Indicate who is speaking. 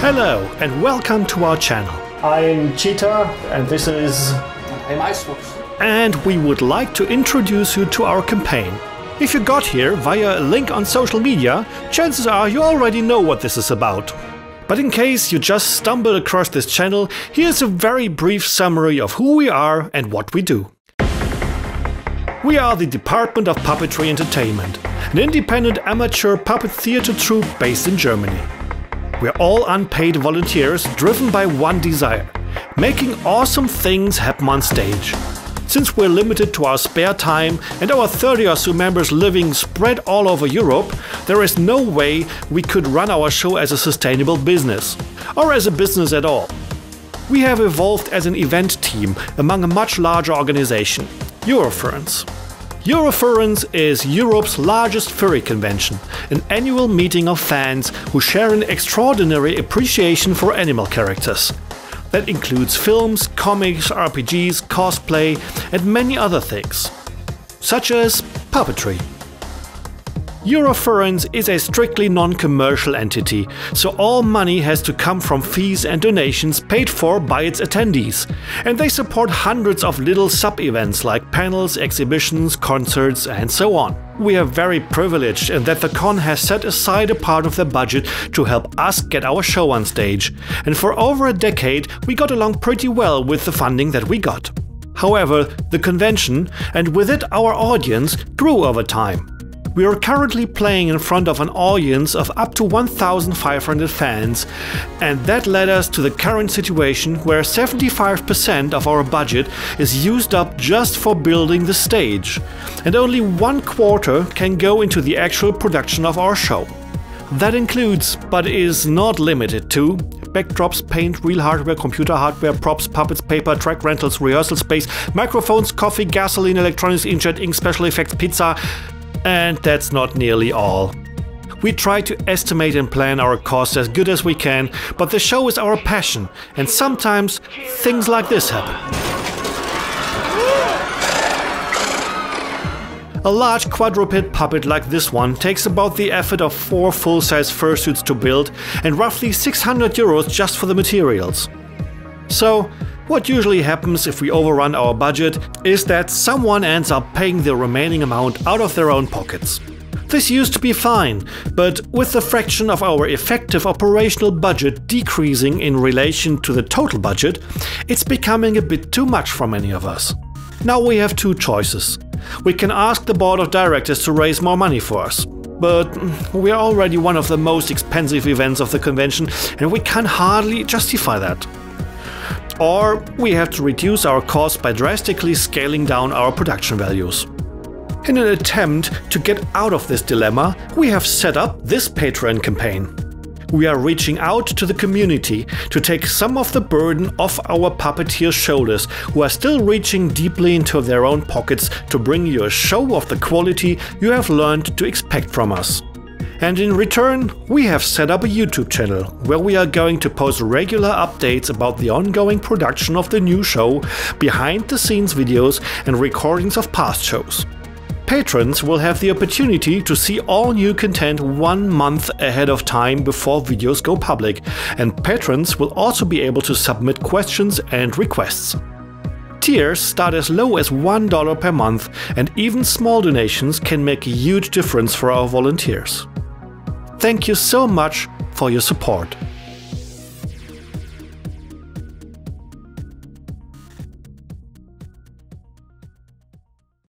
Speaker 1: Hello and welcome to our channel. I'm Cheetah and this is.
Speaker 2: I'm Icewoods.
Speaker 1: And we would like to introduce you to our campaign. If you got here via a link on social media, chances are you already know what this is about. But in case you just stumbled across this channel, here's a very brief summary of who we are and what we do. We are the Department of Puppetry Entertainment, an independent amateur puppet theater troupe based in Germany. We're all unpaid volunteers driven by one desire making awesome things happen on stage. Since we're limited to our spare time and our 30 or so members living spread all over Europe, there is no way we could run our show as a sustainable business, or as a business at all. We have evolved as an event team among a much larger organization, Eurofurence. Eurofurence is Europe's largest furry convention, an annual meeting of fans who share an extraordinary appreciation for animal characters. That includes films, comics, RPGs, cosplay, and many other things, such as puppetry. Eurofurence is a strictly non-commercial entity, so all money has to come from fees and donations paid for by its attendees, and they support hundreds of little sub-events like panels, exhibitions, concerts and so on. We are very privileged in that the con has set aside a part of their budget to help us get our show on stage, and for over a decade we got along pretty well with the funding that we got. However, the convention, and with it our audience, grew over time. We are currently playing in front of an audience of up to 1,500 fans, and that led us to the current situation where 75% of our budget is used up just for building the stage, and only one quarter can go into the actual production of our show. That includes, but is not limited to, backdrops, paint, real hardware, computer hardware, props, puppets, paper, track rentals, rehearsal space, microphones, coffee, gasoline, electronics, inkjet, ink, special effects, pizza, and that's not nearly all. We try to estimate and plan our costs as good as we can, but the show is our passion, and sometimes things like this happen. A large quadruped puppet like this one takes about the effort of four full-size fursuits to build and roughly 600 euros just for the materials. So, what usually happens if we overrun our budget is that someone ends up paying the remaining amount out of their own pockets. This used to be fine, but with the fraction of our effective operational budget decreasing in relation to the total budget, it's becoming a bit too much for many of us. Now we have two choices. We can ask the board of directors to raise more money for us, but we are already one of the most expensive events of the convention and we can hardly justify that. Or we have to reduce our costs by drastically scaling down our production values. In an attempt to get out of this dilemma, we have set up this Patreon campaign. We are reaching out to the community to take some of the burden off our puppeteers' shoulders who are still reaching deeply into their own pockets to bring you a show of the quality you have learned to expect from us. And in return, we have set up a YouTube channel where we are going to post regular updates about the ongoing production of the new show, behind the scenes videos, and recordings of past shows. Patrons will have the opportunity to see all new content one month ahead of time before videos go public, and patrons will also be able to submit questions and requests. Tiers start as low as $1 per month, and even small donations can make a huge difference for our volunteers. Thank you so much for your support.